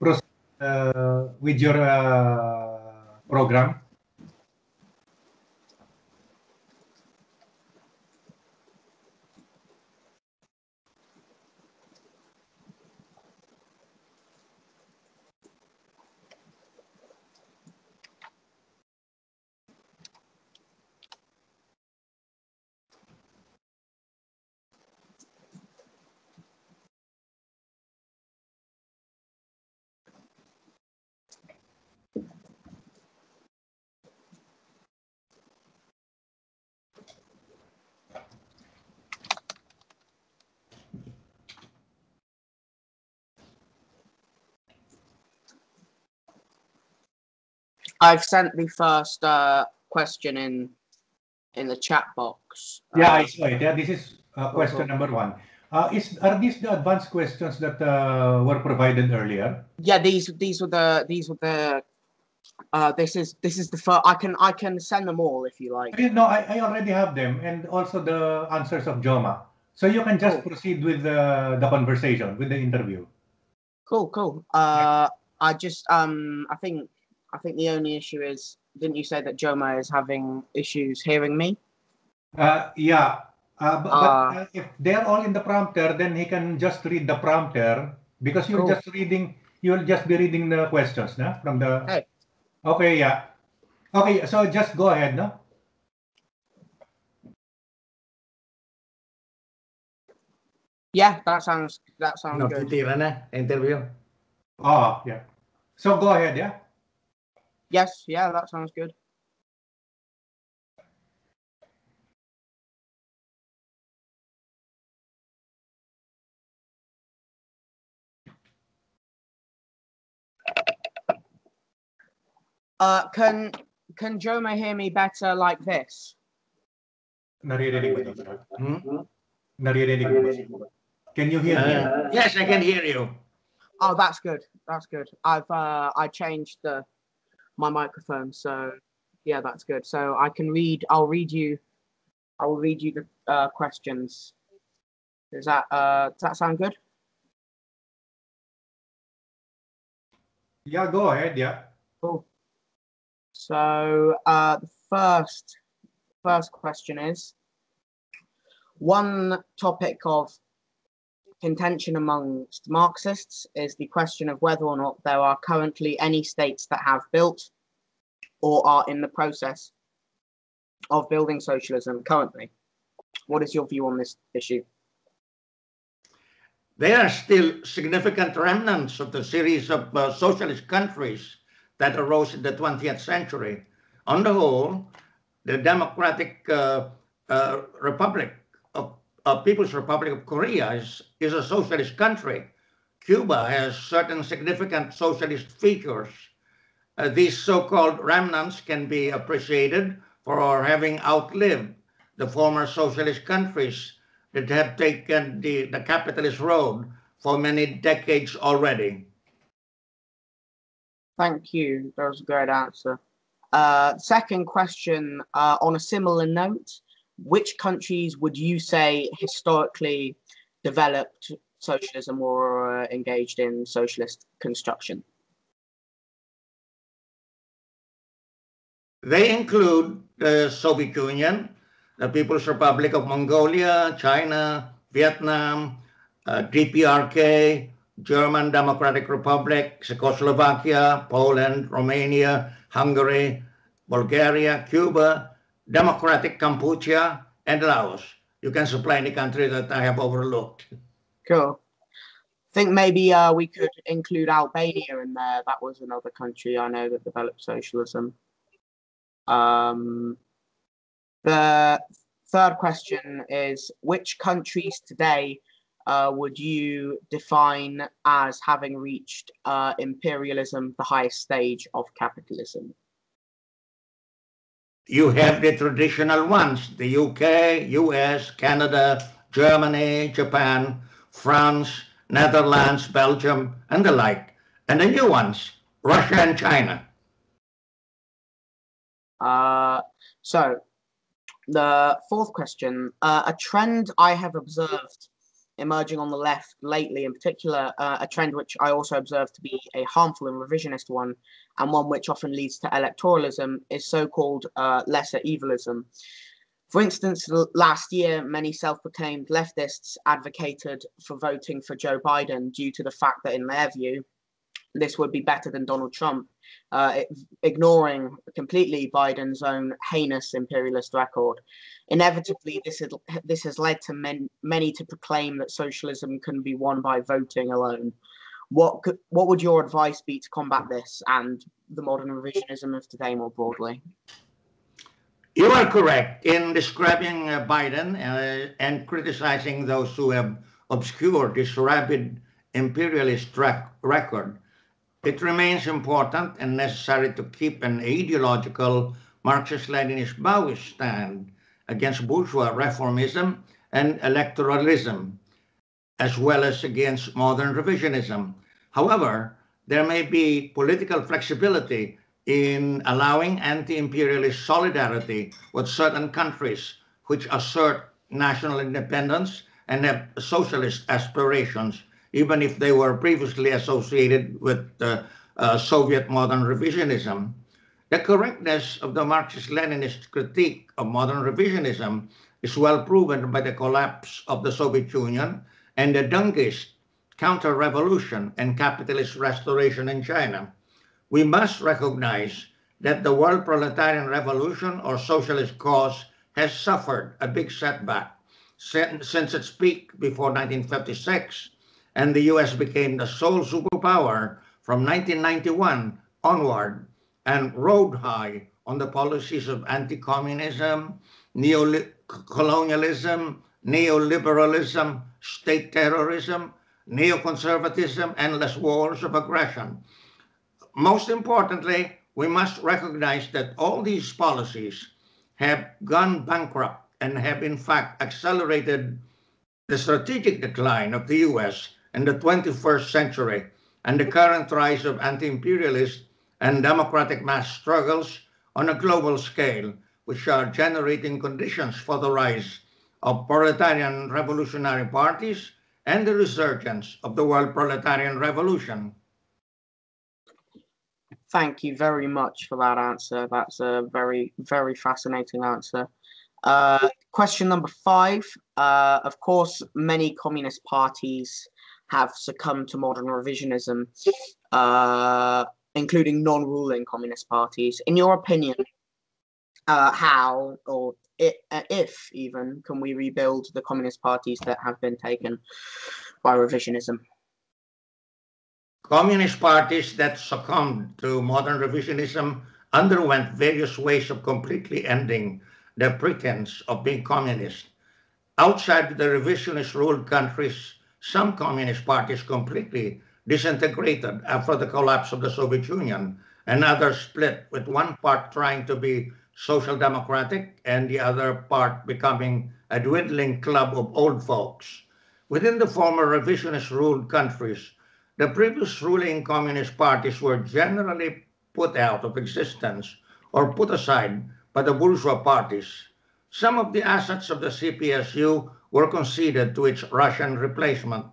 with your program. I've sent the first uh, question in in the chat box. Yeah, Uh, I saw it. Yeah, this is uh, question number one. Uh, is are these the advanced questions that uh, were provided earlier? yeah. These these were the these were the. Uh, this is this is the first. I can I can send them all if you like. No, I, I already have them and also the answers of Joma. So you can just Cool. proceed with the, the conversation, with the interview. Cool, cool. Uh, I just um I think I think the only issue is didn't you say that Joma is having issues hearing me? Uh, yeah. Uh, but, but, Ah. uh, if they're all in the prompter, then he can just read the prompter because you're Cool. just reading, you'll just be reading the questions no? from the. Hey. Okay, yeah. Okay, so just go ahead, no? Yeah, that sounds that sounds No, good. titira na, interview. Oh, yeah. So go ahead, yeah. Yes, yeah, that sounds good. Uh, can can Joma hear me better like this? Naririnig mo to. Hmm? Naririnig mo ba? Can you hear me? Yes, I can hear you. Oh, that's good. That's good. I've uh, I changed the my microphone, so yeah, that's good. So I can read. I'll read you. I will read you the uh, questions. Does that uh, does that sound good? Yeah, go ahead, yeah. Cool. So uh, the first first question is one topic of contention amongst Marxists is the question of whether or not there are currently any states that have built or are in the process of building socialism currently. What is your view on this issue? There are still significant remnants of the series of uh, socialist countries that arose in the 20th century. On the whole, the Democratic uh, uh, Republic uh, People's Republic of Korea is, is a socialist country. Cuba has certain significant socialist features. Uh, these so-called remnants can be appreciated for having outlived the former socialist countries that have taken the, the capitalist road for many decades already. Thank you. That was a great answer. Uh, second question uh, on a similar note, which countries would you say historically developed socialism or engaged in socialist construction? They include the Soviet Union, the People's Republic of Mongolia, China, Vietnam, uh, DPRK, German Democratic Republic, Czechoslovakia, Poland, Romania, Hungary, Bulgaria, Cuba, Democratic Cambodia and Laos. You can supply any country that I have overlooked. Cool. I think maybe uh, we could include Albania in there. That was another country I know that developed socialism. Um, the third question is which countries today uh, would you define as having reached uh, imperialism, the highest stage of capitalism? You have the traditional ones the UK, US, Canada, Germany, Japan, France, Netherlands, Belgium, and the like. And the new ones Russia and China. Uh, so, the fourth question uh, a trend I have observed emerging on the left lately, in particular, uh, a trend which I also observe to be a harmful and revisionist one, and one which often leads to electoralism, is so called uh, lesser evilism. For instance, last year, many self proclaimed leftists advocated for voting for Joe Biden due to the fact that, in their view, this would be better than Donald Trump, uh, ignoring completely Biden's own heinous imperialist record. Inevitably, this, had, this has led to men, many to proclaim that socialism can be won by voting alone. What, could, what would your advice be to combat this and the modern revisionism of today more broadly? You are correct in describing uh, Biden uh, and criticizing those who have obscured his rabid imperialist record it remains important and necessary to keep an ideological Marxist-Leninist Maoist stand against bourgeois reformism and electoralism, as well as against modern revisionism. However, there may be political flexibility in allowing anti-imperialist solidarity with certain countries which assert national independence and have socialist aspirations even if they were previously associated with uh, Soviet modern revisionism. The correctness of the Marxist-Leninist critique of modern revisionism is well proven by the collapse of the Soviet Union and the Dengist counter-revolution and capitalist restoration in China. We must recognize that the world proletarian revolution or socialist cause has suffered a big setback since its peak before 1956 and the US became the sole superpower from 1991 onward and rode high on the policies of anti-communism, neo-colonialism, neoliberalism, state terrorism, neoconservatism, endless wars of aggression. Most importantly, we must recognize that all these policies have gone bankrupt and have in fact accelerated the strategic decline of the US in the 21st century and the current rise of anti-imperialist and democratic mass struggles on a global scale, which are generating conditions for the rise of proletarian revolutionary parties and the resurgence of the world proletarian revolution. Thank you very much for that answer. That's a very, very fascinating answer. Uh, question number five. Uh, of course, many communist parties have succumbed to modern revisionism, uh, including non ruling communist parties. In your opinion, uh, how or uh, if even can we rebuild the communist parties that have been taken by revisionism? Communist parties that succumbed to modern revisionism underwent various ways of completely ending their pretense of being communist. Outside the revisionist ruled countries, some communist parties completely disintegrated after the collapse of the Soviet Union, and others split, with one part trying to be social democratic and the other part becoming a dwindling club of old folks. Within the former revisionist ruled countries, the previous ruling communist parties were generally put out of existence or put aside by the bourgeois parties. Some of the assets of the CPSU were conceded to its Russian replacement,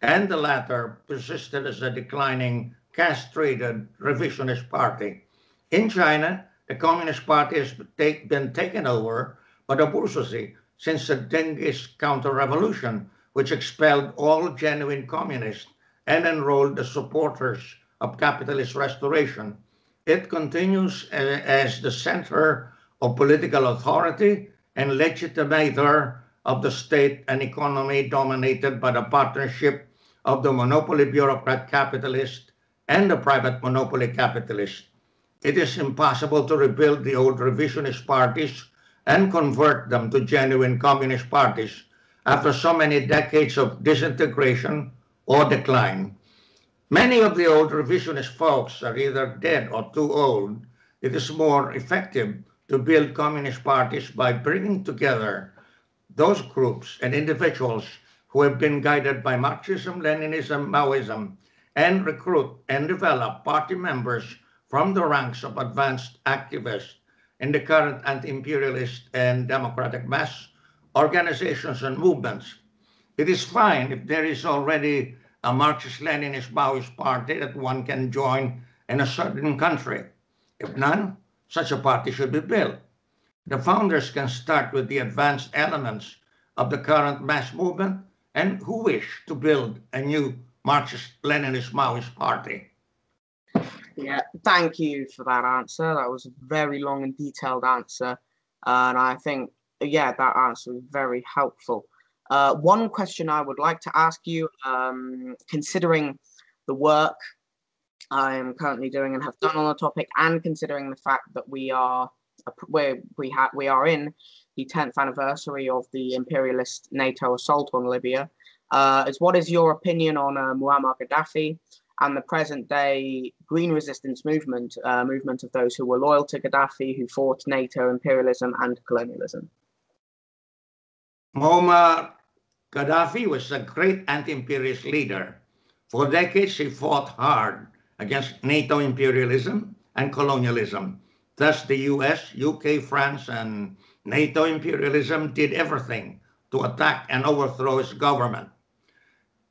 and the latter persisted as a declining, castrated revisionist party. In China, the Communist Party has take, been taken over by the bourgeoisie since the Dengist counter-revolution, which expelled all genuine communists and enrolled the supporters of capitalist restoration. It continues eh, as the center of political authority and legitimator of the state and economy dominated by the partnership of the monopoly bureaucrat capitalist and the private monopoly capitalist. It is impossible to rebuild the old revisionist parties and convert them to genuine communist parties after so many decades of disintegration or decline. Many of the old revisionist folks are either dead or too old. It is more effective to build communist parties by bringing together those groups and individuals who have been guided by Marxism, Leninism, Maoism, and recruit and develop party members from the ranks of advanced activists in the current anti-imperialist and democratic mass organizations and movements. it is fine if there is already a Marxist-Leninist Maoist party that one can join in a certain country. If none, such a party should be built. The founders can start with the advanced elements of the current mass movement and who wish to build a new Marxist-Leninist Maoist party. Yeah, thank you for that answer. That was a very long and detailed answer. and I think, yeah, that answer was very helpful. Uh, one question I would like to ask you, um, considering the work I am currently doing and have done on the topic, and considering the fact that we are where we have we are in the 10th anniversary of the imperialist NATO assault on Libya, uh, is what is your opinion on uh, Muammar Gaddafi and the present day green resistance movement, uh, movement of those who were loyal to Gaddafi, who fought NATO imperialism and colonialism? Muammar Gaddafi was a great anti-imperialist leader. For decades, he fought hard against NATO imperialism and colonialism. Thus, the US, UK, France, and NATO imperialism did everything to attack and overthrow his government.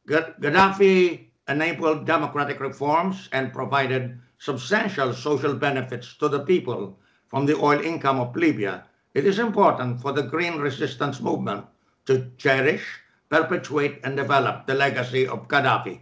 Gaddafi enabled democratic reforms and provided substantial social benefits to the people from the oil income of Libya. It is important for the green resistance movement to cherish, perpetuate, and develop the legacy of Gaddafi.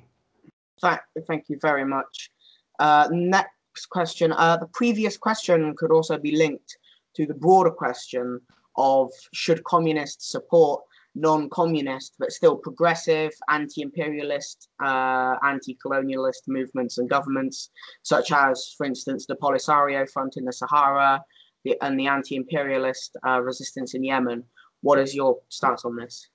Thank you very much. Uh, next question. Uh, the previous question could also be linked to the broader question of should communists support non-communist but still progressive anti-imperialist uh, anti-colonialist movements and governments such as for instance the polisario front in the sahara the, and the anti-imperialist uh, resistance in yemen what is your stance on this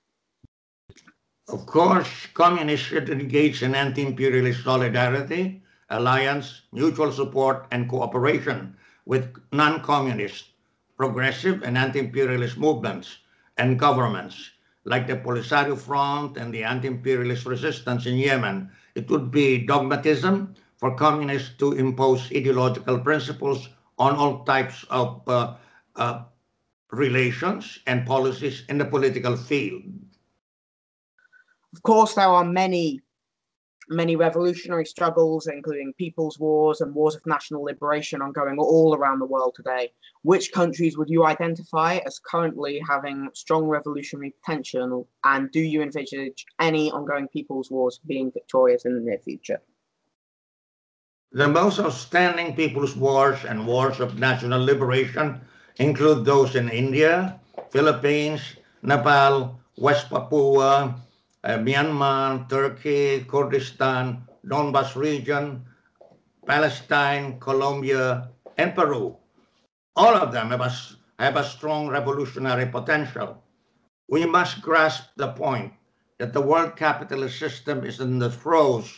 of course communists should engage in anti-imperialist solidarity alliance mutual support and cooperation with non-communist progressive and anti-imperialist movements and governments like the Polisario Front and the anti-imperialist resistance in Yemen. It would be dogmatism for communists to impose ideological principles on all types of uh, uh, relations and policies in the political field. Of course, there are many many revolutionary struggles, including people's wars and wars of national liberation, ongoing all around the world today. Which countries would you identify as currently having strong revolutionary potential, and do you envisage any ongoing people's wars being victorious in the near future? The most outstanding people's wars and wars of national liberation include those in India, Philippines, Nepal, West Papua, Uh, Myanmar, Turkey, Kurdistan, Donbas region, Palestine, Colombia, and Peru. All of them have a, have a strong revolutionary potential. We must grasp the point that the world capitalist system is in the throes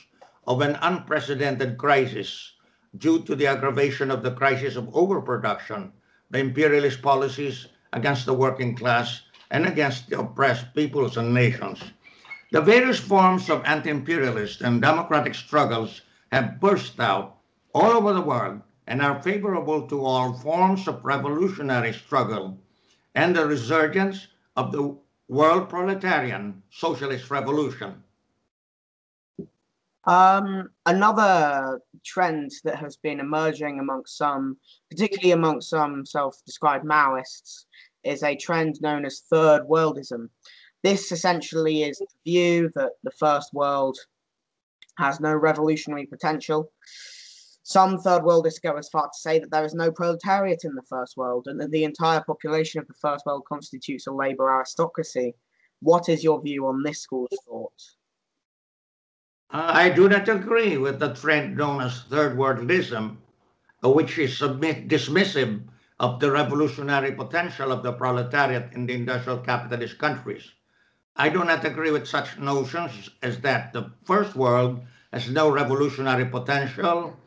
of an unprecedented crisis due to the aggravation of the crisis of overproduction, the imperialist policies against the working class and against the oppressed peoples and nations. The various forms of anti-imperialist and democratic struggles have burst out all over the world and are favorable to all forms of revolutionary struggle and the resurgence of the world proletarian socialist revolution. Um, another trend that has been emerging amongst some, particularly amongst some self-described Maoists, is a trend known as third worldism. This essentially is the view that the first world has no revolutionary potential. Some third worldists go as far to say that there is no proletariat in the first world and that the entire population of the first world constitutes a labor aristocracy. What is your view on this school of thought? Uh, I do not agree with the trend known as third worldism, uh, which is submit, dismissive of the revolutionary potential of the proletariat in the industrial capitalist countries. I do not agree with such notions as that the first world has no revolutionary potential,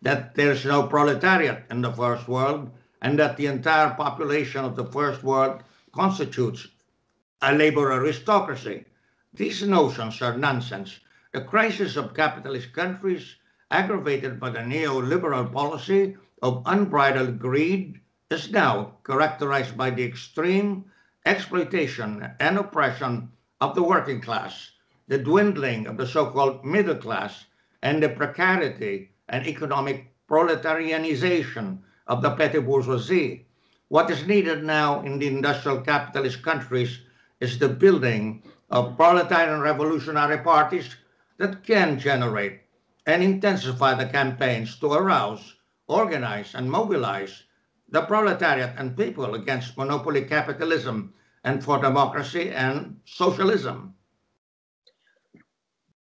that there's no proletariat in the first world, and that the entire population of the first world constitutes a labor aristocracy. These notions are nonsense. The crisis of capitalist countries, aggravated by the neoliberal policy of unbridled greed, is now characterized by the extreme exploitation and oppression of the working class, the dwindling of the so-called middle class, and the precarity and economic proletarianization of the petty bourgeoisie. What is needed now in the industrial capitalist countries is the building of proletarian revolutionary parties that can generate and intensify the campaigns to arouse, organize, and mobilize the proletariat and people against monopoly capitalism and for democracy and socialism.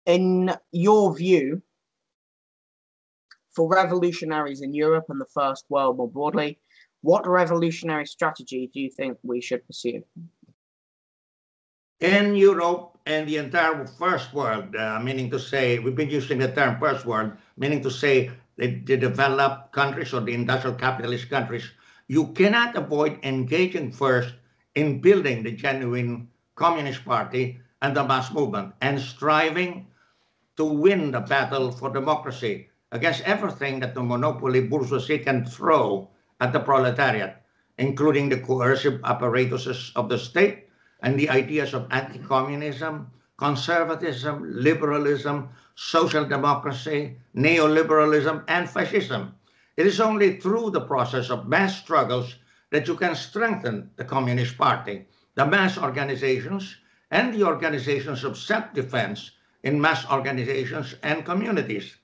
In your view, for revolutionaries in Europe and the First World more broadly, what revolutionary strategy do you think we should pursue? In Europe and the entire First World, uh, meaning to say, we've been using the term First World, meaning to say the, the developed countries or the industrial capitalist countries, you cannot avoid engaging first in building the genuine Communist Party and the mass movement and striving to win the battle for democracy against everything that the monopoly bourgeoisie can throw at the proletariat, including the coercive apparatuses of the state and the ideas of anti-communism, conservatism, liberalism, social democracy, neoliberalism, and fascism. It is only through the process of mass struggles that you can strengthen the Communist Party, the mass organizations, and the organizations of self-defense in mass organizations and communities.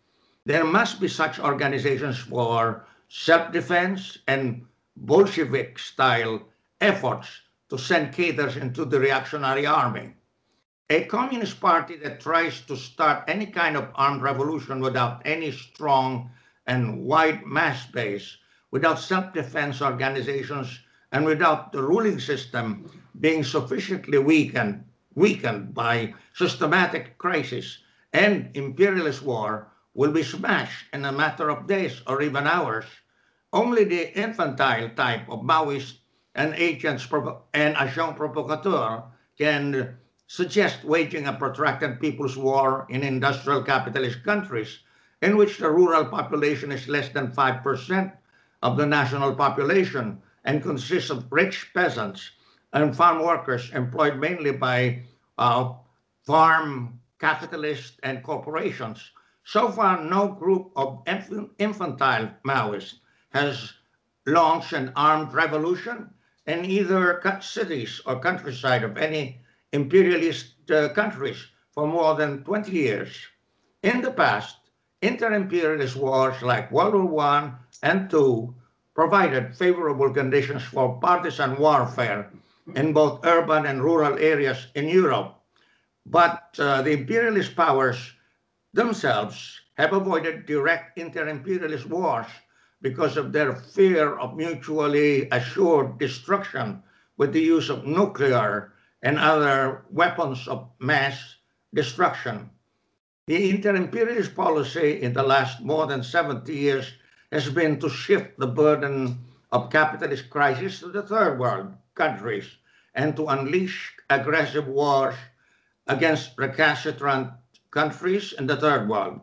There must be such organizations for self-defense and Bolshevik-style efforts to send cadres into the reactionary army. A communist party that tries to start any kind of armed revolution without any strong and wide mass base, without self-defense organizations, and without the ruling system being sufficiently weakened, weakened by systematic crisis and imperialist war will be smashed in a matter of days or even hours. Only the infantile type of Maoist and agents and agent provocateur can suggest waging a protracted people's war in industrial capitalist countries in which the rural population is less than 5% of the national population and consists of rich peasants and farm workers employed mainly by uh, farm capitalists and corporations. So far, no group of infantile Maoists has launched an armed revolution in either cities or countryside of any imperialist uh, countries for more than 20 years. In the past, inter-imperialist wars like World War I and II provided favorable conditions for partisan warfare in both urban and rural areas in Europe. But uh, the imperialist powers themselves have avoided direct inter-imperialist wars because of their fear of mutually assured destruction with the use of nuclear and other weapons of mass destruction. The inter-imperialist policy in the last more than 70 years has been to shift the burden of capitalist crisis to the third world countries and to unleash aggressive wars against recalcitrant countries in the third world.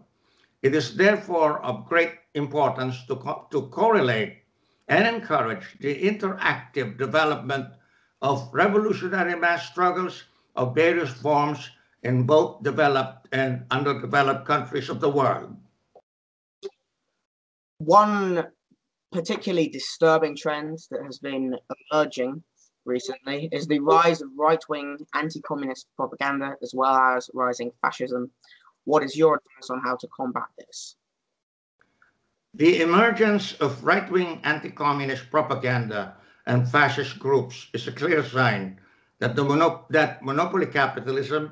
It is therefore of great importance to, co to correlate and encourage the interactive development of revolutionary mass struggles of various forms in both developed and underdeveloped countries of the world. One particularly disturbing trend that has been emerging recently is the rise of right-wing anti-communist propaganda as well as rising fascism. What is your advice on how to combat this? The emergence of right-wing anti-communist propaganda and fascist groups is a clear sign that, the monop that monopoly capitalism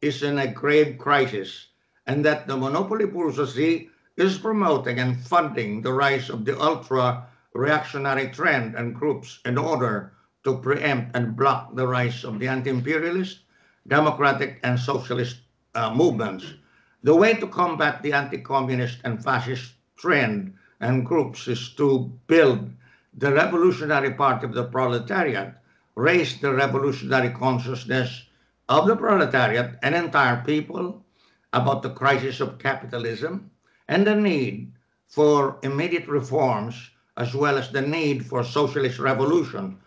is in a grave crisis and that the monopoly bourgeoisie is promoting and funding the rise of the ultra-reactionary trend and groups in order to preempt and block the rise of the anti-imperialist, democratic, and socialist uh, movements. The way to combat the anti-communist and fascist trend and groups is to build the revolutionary party of the proletariat, raise the revolutionary consciousness of the proletariat and entire people about the crisis of capitalism and the need for immediate reforms as well as the need for socialist revolution,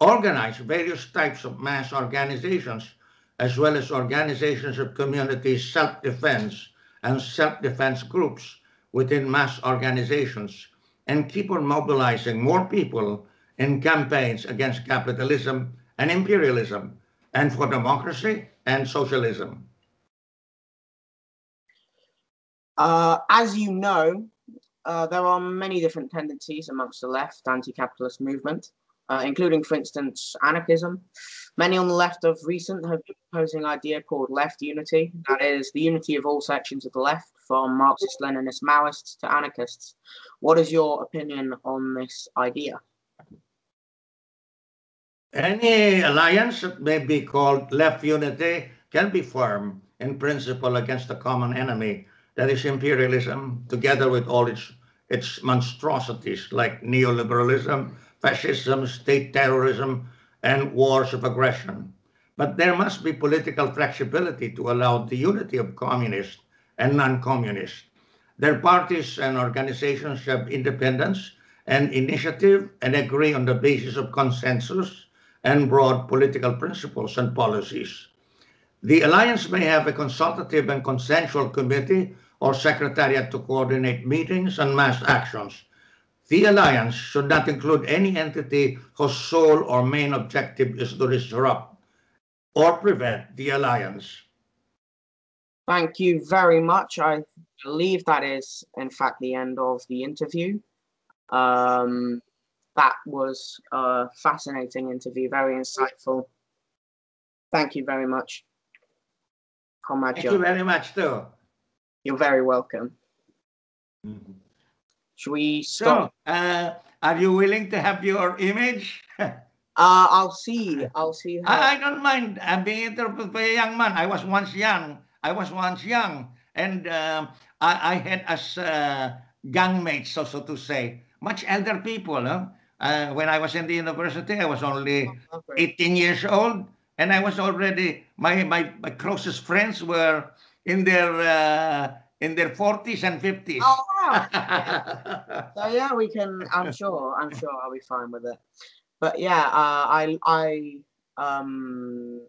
organize various types of mass organizations as well as organizations of community self-defense and self-defense groups within mass organizations and keep on mobilizing more people in campaigns against capitalism and imperialism and for democracy and socialism. Uh, as you know, uh, there are many different tendencies amongst the left anti-capitalist movement, uh, including, for instance, anarchism. Many on the left of recent have been proposing an idea called left unity, that is, the unity of all sections of the left, from Marxist-Leninist Maoists to anarchists. What is your opinion on this idea? Any alliance that may be called left unity can be formed in principle against a common enemy, that is imperialism, together with all its its monstrosities like neoliberalism, fascism, state terrorism, and wars of aggression. But there must be political flexibility to allow the unity of communists and non-communists. Their parties and organizations have independence and initiative and agree on the basis of consensus and broad political principles and policies. The alliance may have a consultative and consensual committee or secretariat to coordinate meetings and mass actions. The alliance should not include any entity whose sole or main objective is to disrupt or prevent the alliance. Thank you very much. I believe that is, in fact, the end of the interview. Um, that was a fascinating interview, very insightful. Thank you very much, Comrade Thank you very much, too. You're very welcome. Should we So, stop? uh, are you willing to have your image? Uh, I'll see. I'll see. I, I don't mind I'm being interpreted by a young man. I was once young. I was once young, and um, I, I had as uh, gang mates, so, so to say, much elder people. Huh? Uh, when I was in the university, I was only Oh, 18 years old, and I was already my my, my closest friends were in their uh, in their 40s and 50s. Oh, wow. So yeah, we can. I'm sure. I'm sure I'll be fine with it. But yeah, uh, I I um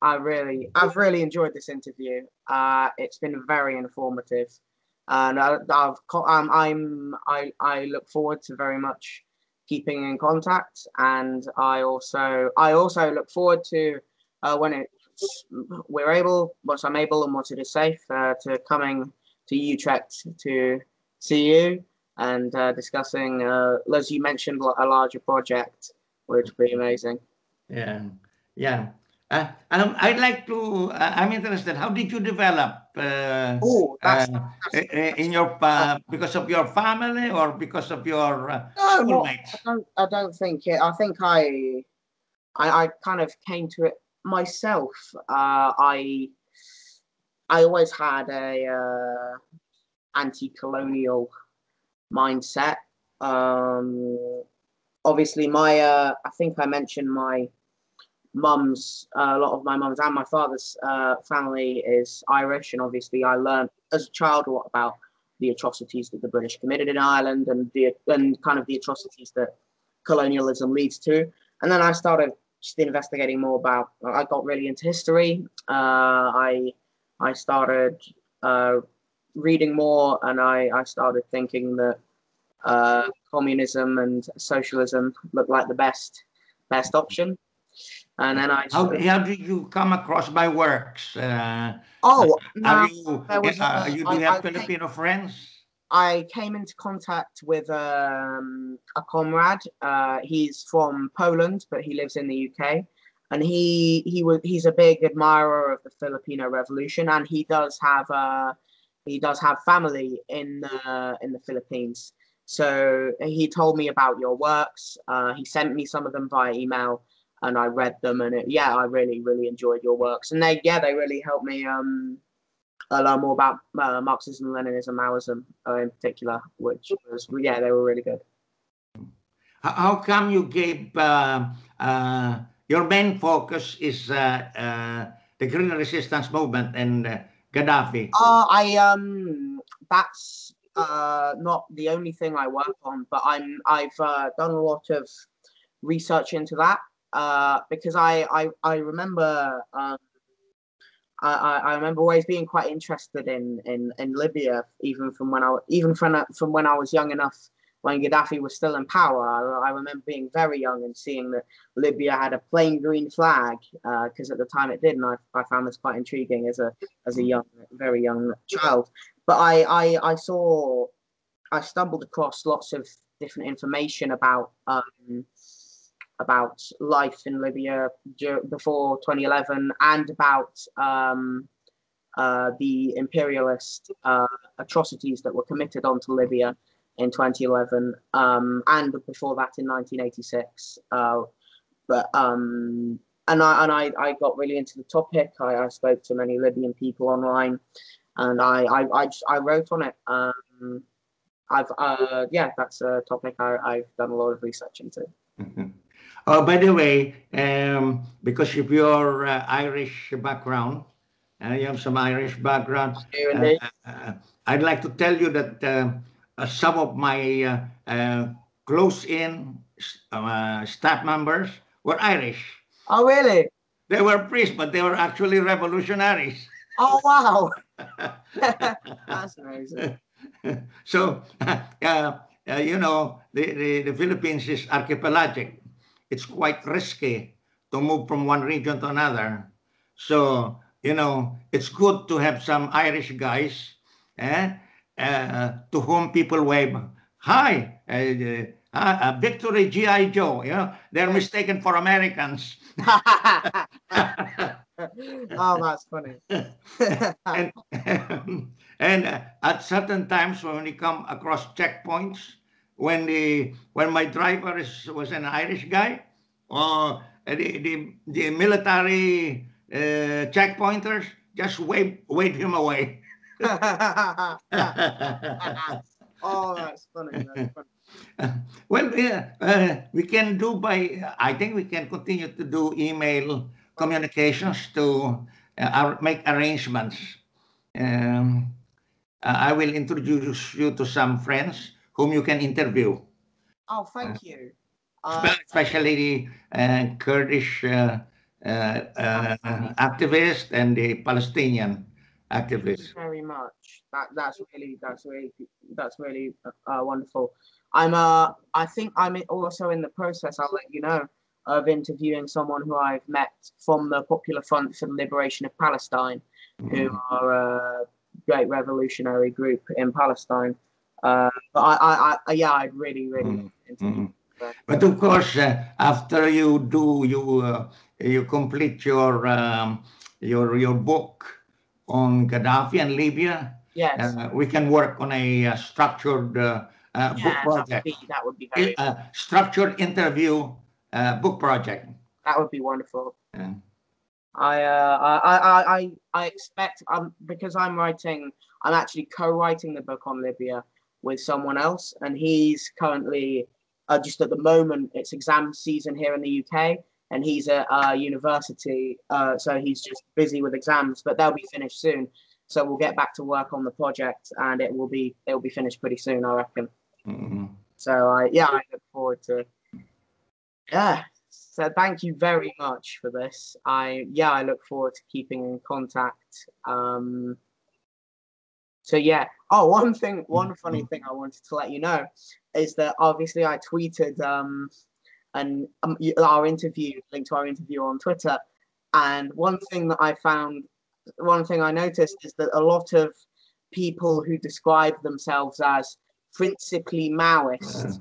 I really I've really enjoyed this interview. Uh, it's been very informative, and I, I've co- um, I'm I I look forward to very much keeping in contact, and I also I also look forward to uh, when it's we're able once I'm able and once it is safe uh, to coming to Utrecht to see you and uh, discussing, uh, as you mentioned, a larger project, which would be amazing. Yeah, yeah. Uh, I'd like to. Uh, I'm interested. How did you develop uh, Oh, that's, uh, i- in your because of your family or because of your uh, no, not? I don't. I don't think it. I think I, I, I kind of came to it myself. Uh, I, I always had a uh, anti-colonial mindset. Um, obviously, my uh, I think I mentioned my mum's uh, a lot of my mum's and my father's uh, family is Irish, and obviously I learned as a child a lot about the atrocities that the British committed in Ireland and the and kind of the atrocities that colonialism leads to. And then I started just investigating more about. I got really into history. Uh, I I started uh, reading more, and I I started thinking that uh, communism and socialism looked like the best best option. And then I How, how did you come across my works? Uh, oh no, you, was, uh, uh, you do I- have I Filipino friends? I came into contact with um, a comrade. Uh, he's from Poland, but he lives in the UK, and he he was he's a big admirer of the Filipino Revolution, and he does have uh, he does have family in the in the Philippines. So he told me about your works. Uh, he sent me some of them via email, and I read them, and it, yeah, I really really enjoyed your works, and they yeah they really helped me um uh, learn more about uh, Marxism, Leninism, Maoism uh, in particular, which was yeah, they were really good. How, how come you gave uh, uh, your main focus is uh, uh, the Green Resistance Movement and uh, Gaddafi? Uh, I um, that's uh not the only thing I work on, but I'm I've uh, done a lot of research into that uh because I I I remember um I, I, remember always being quite interested in, in, in Libya, even from when I even from from when I was young enough when Gaddafi was still in power. I, I remember being very young and seeing that Libya had a plain green flag because uh, at the time it did, and I, I found this quite intriguing as a as a young, very young child. But I I, I saw I stumbled across lots of different information about um, about life in Libya before 2011 and about um, uh, the imperialist uh, atrocities that were committed onto Libya in 2011 um, and before that in 1986. Uh, but um, and I and I, I got really into the topic. I, I spoke to many Libyan people online, and I I, I, just, I wrote on it. Um, I've uh, yeah, that's a topic I, I've done a lot of research into. Mm-hmm. Oh, by the way, um, because of your uh, Irish background, uh, you have some Irish background. Uh, uh, I'd like to tell you that uh, some of my close-in staff members were Irish. Oh, really? They were priests, but they were actually revolutionaries. Oh, wow. That's amazing. so, uh, you know, the, the, the Philippines is archipelagic it's quite risky to move from one region to another. So, you know, it's good to have some Irish guys eh, uh, to whom people wave, hi, uh, uh, Victory G.I. Joe. You know, they're mistaken for Americans. oh, that's funny. and and at certain times when we come across checkpoints, when the when my driver is, was an Irish guy, or the the, the military uh, checkpointers just wave wave him away. oh, that's funny. That's funny. well, yeah, uh, we can do by. I think we can continue to do email communications to uh, make arrangements. Um, I will introduce you to some friends whom you can interview. Oh, thank uh, you. Uh, especially uh, Kurdish uh, activist and the Palestinian activist. very much. That that's really that's really that's really uh, wonderful. I'm uh I think I'm also in the process. I'll let you know of interviewing someone who I've met from the Popular Front for the Liberation of Palestine, mm. who are a great revolutionary group in Palestine. Uh, but I, I, I, yeah, I'd really, really mm. But of course, uh, after you do you uh, you complete your um, your your book on Gaddafi and Libya, yes, uh, we can work on a uh, structured uh, uh, yeah, book project. That would be, that would be very structured interview book project. That would be wonderful. Yeah. I, uh, I, I, I, I expect um because I'm writing, I'm actually co-writing the book on Libya with someone else, and he's currently uh, just at the moment, it's exam season here in the UK, and he's at uh, university, uh, so he's just busy with exams. But they'll be finished soon, so we'll get back to work on the project, and it will be it will be finished pretty soon, I reckon. Mm-hmm. So I yeah, I look forward to. Yeah, so thank you very much for this. I yeah, I look forward to keeping in contact. Um, so yeah. Oh, one thing, one funny thing I wanted to let you know is that obviously I tweeted um, and um, our interview, link to our interview on Twitter, and one thing that I found, one thing I noticed is that a lot of people who describe themselves as principally Maoists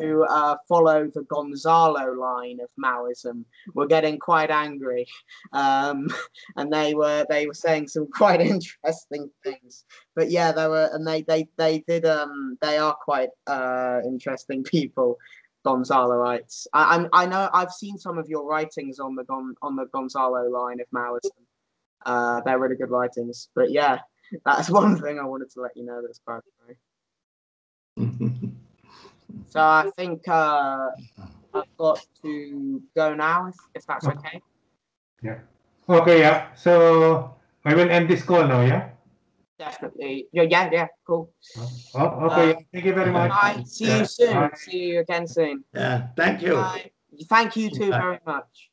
who uh, follow the Gonzalo line of Maoism were getting quite angry, um, and they were they were saying some quite interesting things. But yeah, they were, and they they they did um they are quite uh, interesting people. Gonzaloites. I, I I know I've seen some of your writings on the Gon on the Gonzalo line of Maoism. Uh, they're really good writings. But yeah, that's one thing I wanted to let you know. That's quite so I think uh, I've got to go now, if, if that's okay. Yeah. Okay, yeah. So I will end this call now, yeah? Definitely. Yeah, yeah, yeah. Cool. Oh, okay. Uh, Thank you very much. Bye. See you soon. Bye. See you again soon. Yeah. Thank you. Bye. Thank you too very much.